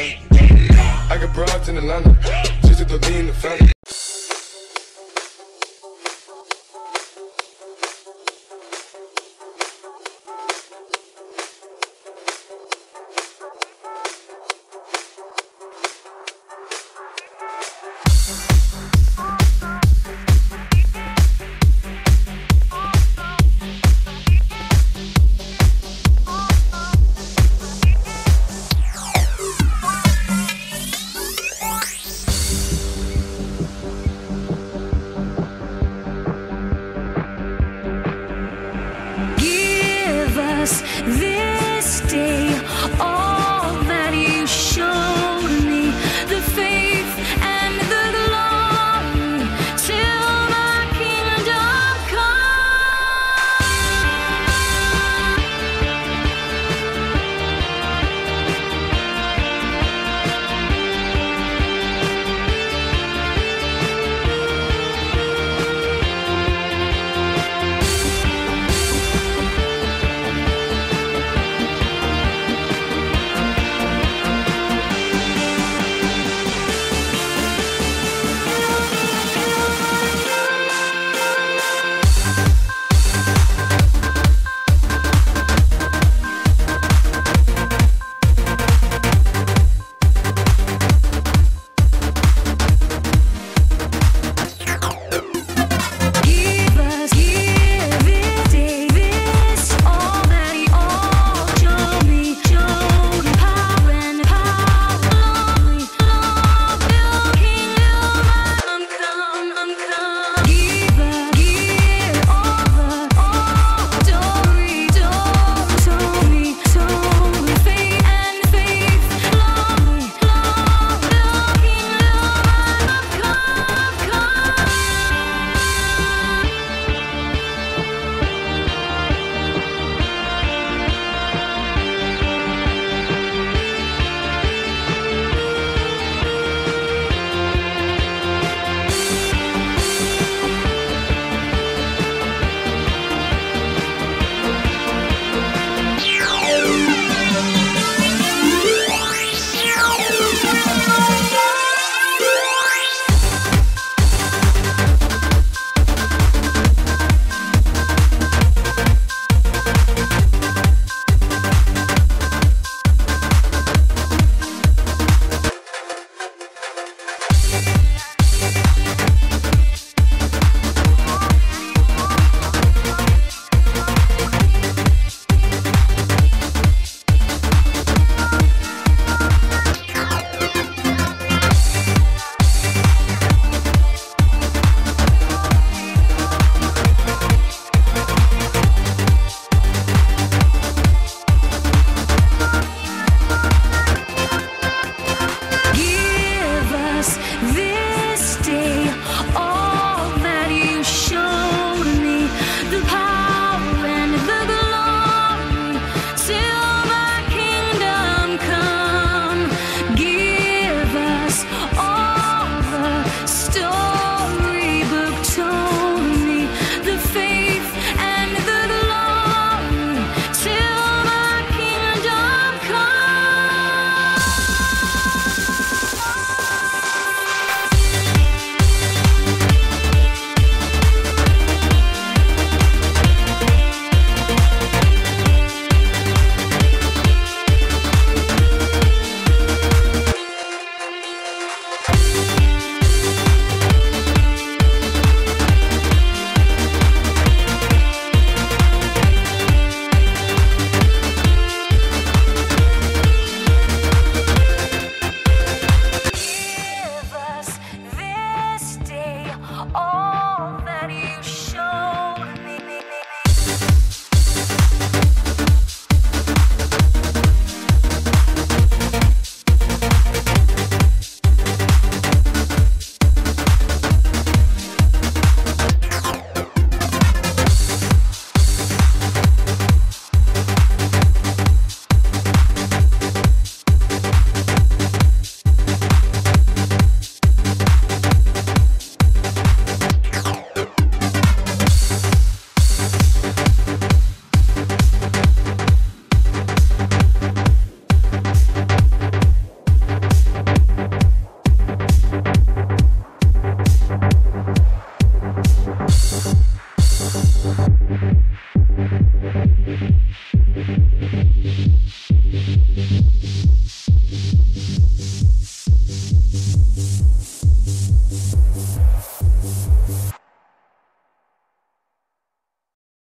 I got broads in Atlanta, just to lean the family.